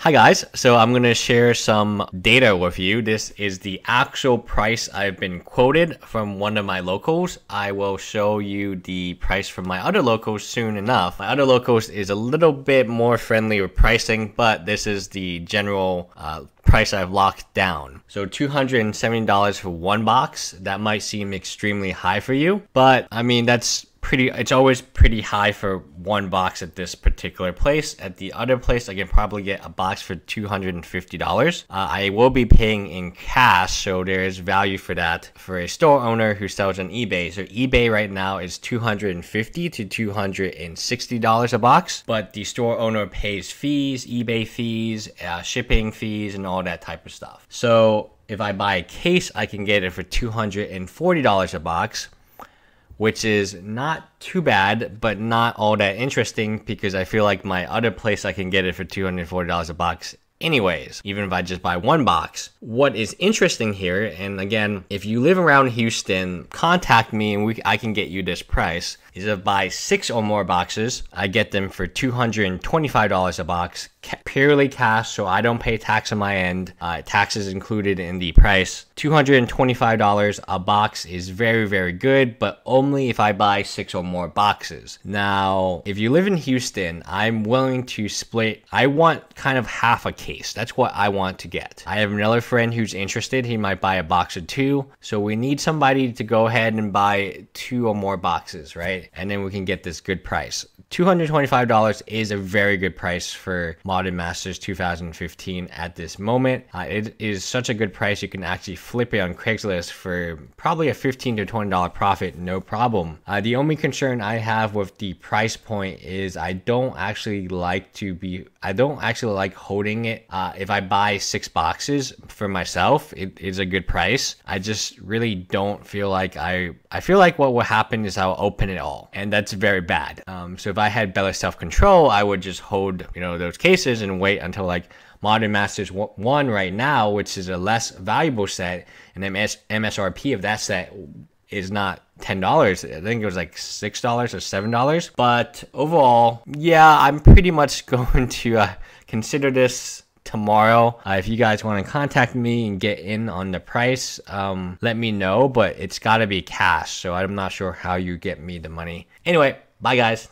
Hi guys, so I'm going to share some data with you. This is the actual price I've been quoted from one of my locals. I will show you the price from my other locals soon enough. My other locals is a little bit more friendly with pricing, but this is the general uh, price I've locked down. So $270 for one box, that might seem extremely high for you, but I mean, that's pretty it's always pretty high for one box at this particular place. At the other place i can probably get a box for $250 uh, i will be paying in cash so there is value for that for a store owner who sells on ebay. So ebay right now is 250 to $260 a box but the store owner pays fees ebay fees uh, shipping fees and all that type of stuff. So if i buy a case i can get it for $240 a box which is not too bad, but not all that interesting because I feel like my other place I can get it for $240 a box anyways, even if I just buy one box. What is interesting here, and again, if you live around Houston, contact me and we, I can get you this price, is if I buy six or more boxes, I get them for $225 a box purely cash, so I don't pay tax on my end. Uh, taxes included in the price. $225 a box is very, very good, but only if I buy six or more boxes. Now, if you live in Houston, I'm willing to split. I want kind of half a case. That's what I want to get. I have another friend who's interested. He might buy a box of two. So we need somebody to go ahead and buy two or more boxes, right? And then we can get this good price. $225 is a very good price for Modern Masters 2015 at this moment. Uh, it is such a good price, you can actually flip it on Craigslist for probably a 15 to $20 profit, no problem. Uh, the only concern I have with the price point is I don't actually like to be, I don't actually like holding it. Uh, if I buy six boxes for myself, it is a good price. I just really don't feel like I, I feel like what will happen is I'll open it all, and that's very bad. Um, so if I had better self control, I would just hold, you know, those cases and wait until like Modern Masters 1 right now, which is a less valuable set, and MS- MSRP of that set is not $10. I think it was like $6 or $7. But overall, yeah, I'm pretty much going to uh, consider this tomorrow. Uh, if you guys want to contact me and get in on the price, um, let me know. But it's got to be cash, so I'm not sure how you get me the money. Anyway, bye guys.